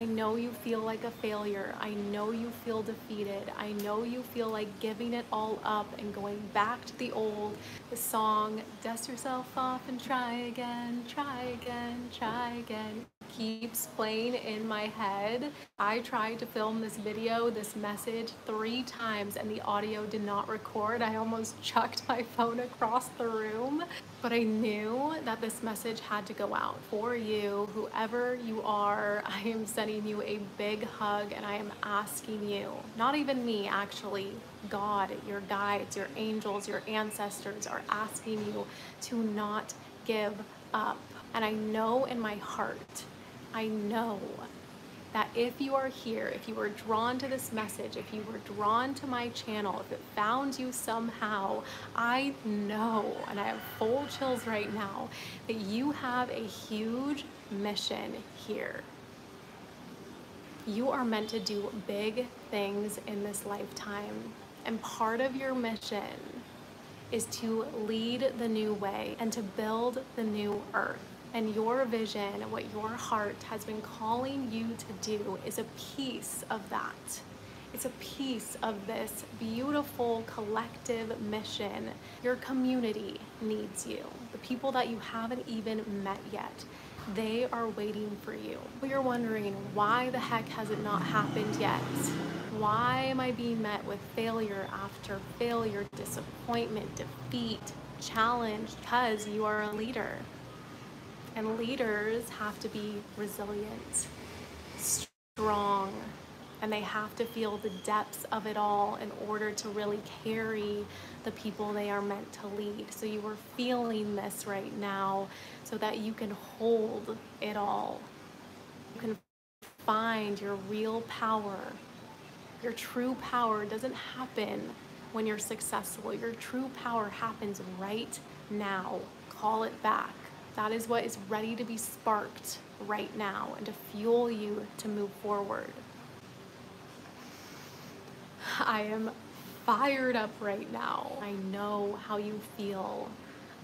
I know you feel like a failure. I know you feel defeated. I know you feel like giving it all up and going back to the old. The song, dust yourself off and try again, try again, try again keeps playing in my head. I tried to film this video, this message three times and the audio did not record. I almost chucked my phone across the room, but I knew that this message had to go out for you, whoever you are. I am sending you a big hug and I am asking you, not even me actually, God, your guides, your angels, your ancestors are asking you to not give up. And I know in my heart I know that if you are here, if you were drawn to this message, if you were drawn to my channel, if it found you somehow, I know, and I have full chills right now, that you have a huge mission here. You are meant to do big things in this lifetime. And part of your mission is to lead the new way and to build the new earth and your vision, what your heart has been calling you to do, is a piece of that. It's a piece of this beautiful collective mission. Your community needs you. The people that you haven't even met yet, they are waiting for you. You're wondering, why the heck has it not happened yet? Why am I being met with failure after failure, disappointment, defeat, challenge? Because you are a leader. And leaders have to be resilient, strong, and they have to feel the depths of it all in order to really carry the people they are meant to lead. So you are feeling this right now so that you can hold it all. You can find your real power. Your true power doesn't happen when you're successful. Your true power happens right now. Call it back. That is what is ready to be sparked right now and to fuel you to move forward. I am fired up right now. I know how you feel.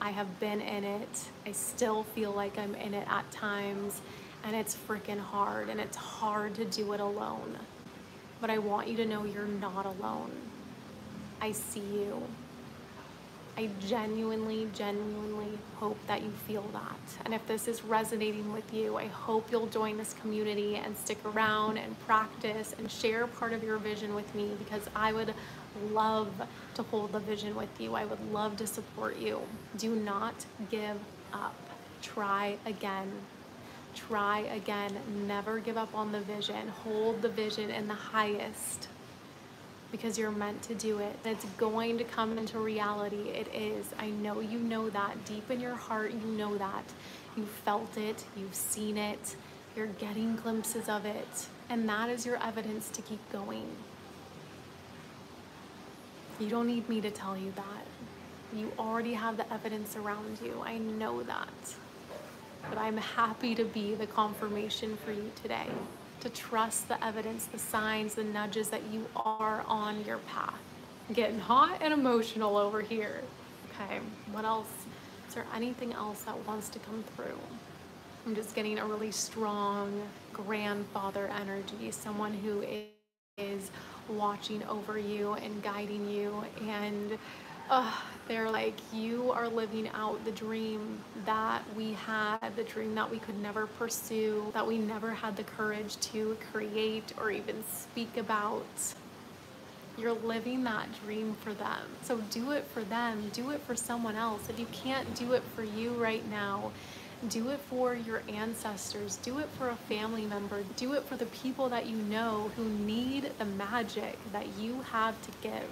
I have been in it. I still feel like I'm in it at times and it's freaking hard and it's hard to do it alone. But I want you to know you're not alone. I see you. I genuinely, genuinely hope that you feel that. And if this is resonating with you, I hope you'll join this community and stick around and practice and share part of your vision with me because I would love to hold the vision with you. I would love to support you. Do not give up. Try again. Try again. Never give up on the vision. Hold the vision in the highest because you're meant to do it. It's going to come into reality. It is. I know you know that. Deep in your heart, you know that. You felt it, you've seen it, you're getting glimpses of it. And that is your evidence to keep going. You don't need me to tell you that. You already have the evidence around you. I know that. But I'm happy to be the confirmation for you today to trust the evidence, the signs, the nudges that you are on your path. I'm getting hot and emotional over here. Okay, what else? Is there anything else that wants to come through? I'm just getting a really strong grandfather energy, someone who is watching over you and guiding you and they're like, you are living out the dream that we had, the dream that we could never pursue, that we never had the courage to create or even speak about. You're living that dream for them. So do it for them, do it for someone else. If you can't do it for you right now, do it for your ancestors, do it for a family member, do it for the people that you know who need the magic that you have to give.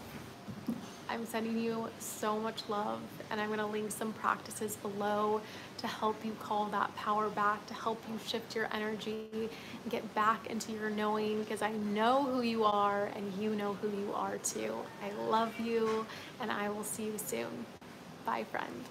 I'm sending you so much love and I'm gonna link some practices below to help you call that power back, to help you shift your energy and get back into your knowing because I know who you are and you know who you are too. I love you and I will see you soon. Bye friend.